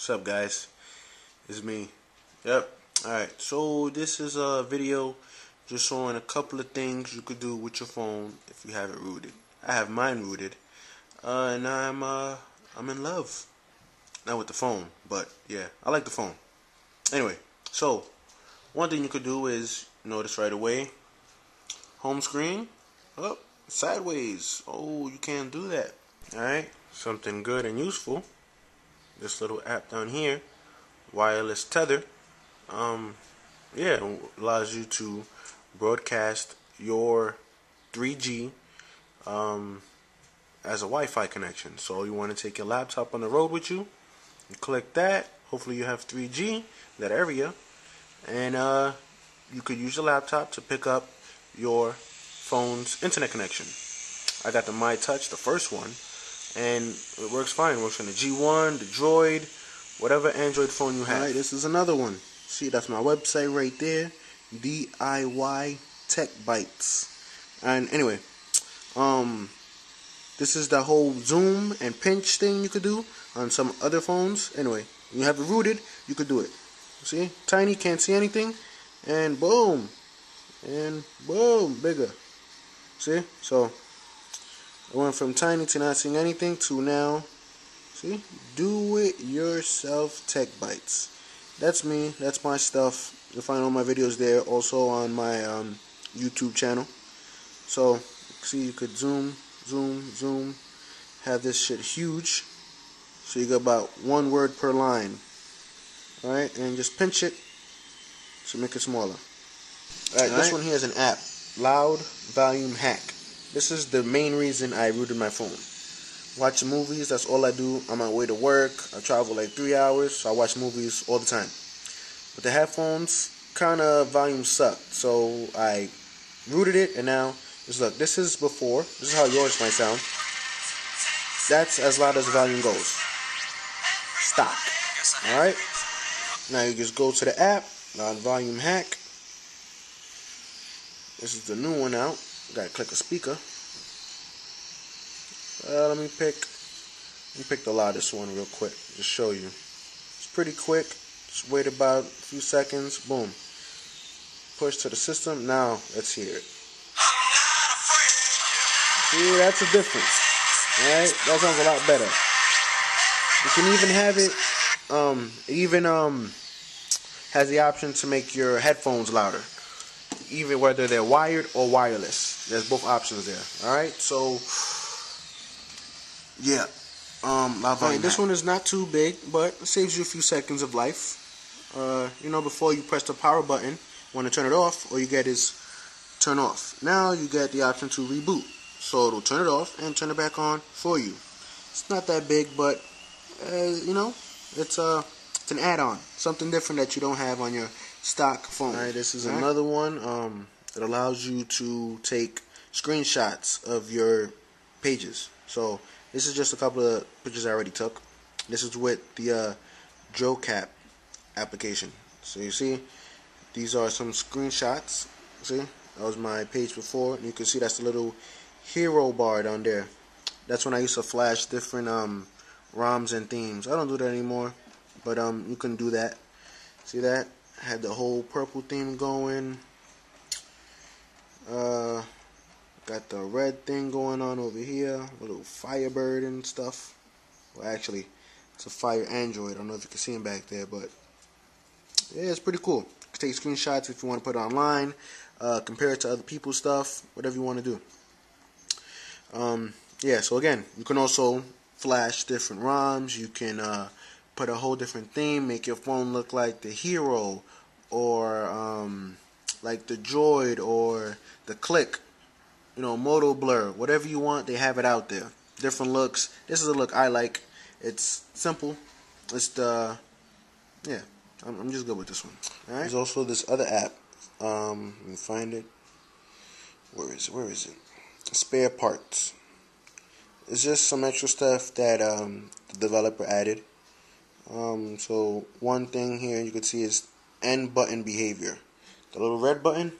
What's up, guys? It's me. Yep. Alright, so this is a video just showing a couple of things you could do with your phone if you have it rooted. I have mine rooted, uh, and I'm uh, I'm in love. Not with the phone, but yeah, I like the phone. Anyway, so one thing you could do is notice right away home screen up, sideways. Oh, you can't do that. Alright, something good and useful. This little app down here, wireless tether. Um, yeah, allows you to broadcast your 3G um, as a Wi-Fi connection. So you want to take your laptop on the road with you. You click that. Hopefully you have 3G that area, and uh, you could use your laptop to pick up your phone's internet connection. I got the My Touch, the first one, and it works fine. Works on the G1, the Droid, whatever Android phone you have. Alright, this is another one. See, that's my website right there. DIY Tech Bytes. And anyway, um, this is the whole zoom and pinch thing you could do on some other phones. Anyway, you have it rooted, you could do it. See, tiny, can't see anything, and boom, and boom, bigger. See? So I went from tiny to not seeing anything to now. See? Do it yourself Tech Bytes. That's me. That's my stuff. You'll find all my videos there. Also on my um, YouTube channel. So see, you could zoom, zoom, zoom. Have this shit huge. So you got about one word per line. Alright, and just pinch it to make it smaller. Alright, this one here is an app. Loud Volume Hack. This is the main reason I rooted my phone. Watching movies, that's all I do. I'm on my way to work. I travel like three hours, so I watch movies all the time. But the headphones, kind of volume sucked. So I rooted it, and now, just look, this is before. This is how yours might sound. That's as loud as the volume goes. Stop. Alright? Now you just go to the app, Loud Volume Hack. This is the new one out. Gotta click a speaker. Uh, let me pick. Let me pick the loudest one real quick. Just show you. It's pretty quick. Just wait about a few seconds. Boom. Push to the system. Now let's hear it. See, that's a difference. Alright? That sounds a lot better. You can even have it um even um has the option to make your headphones louder even whether they're wired or wireless. There's both options there. All right, so yeah, um, right, this one is not too big, but it saves you a few seconds of life. Uh, you know, before you press the power button, want to turn it off, all you get is turn off. Now you get the option to reboot, so it'll turn it off and turn it back on for you. It's not that big, but uh, you know, it's a uh, it's an add-on, something different that you don't have on your stock phone. All right, this is another one. Um, it allows you to take screenshots of your pages. So this is just a couple of pictures I already took. This is with the uh, DroCap application. So you see, these are some screenshots. See, that was my page before, and you can see that's the little hero bar down there. That's when I used to flash different um, ROMs and themes. I don't do that anymore, but um, you can do that. See that? had the whole purple theme going. Uh, got the red thing going on over here, little Firebird and stuff. Well, actually, it's a Fire Android. I don't know if you can see him back there, but yeah, it's pretty cool. Take screenshots if you want to put it online, uh, compare it to other people's stuff, whatever you want to do. Um, yeah, so again, you can also flash different ROMs. You can uh, put a whole different theme, make your phone look like the hero or um, like the Droid or the Click, you know, Moto Blur, whatever you want, they have it out there. Different looks. This is a look I like. It's simple. It's the yeah. I'm, I'm just good with this one. All right. There's also this other app. Um, let me find it. Where is it? Where is it? Spare parts. It's just some extra stuff that um, the developer added. Um, so one thing here you can see is end button behavior. The little red button,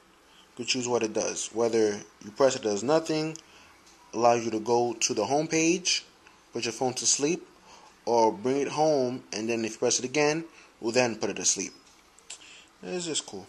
you choose what it does. Whether you press it does nothing, allows you to go to the home page, put your phone to sleep, or bring it home, and then if you press it again, will then put it to sleep. It's just cool.